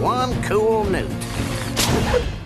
one cool note.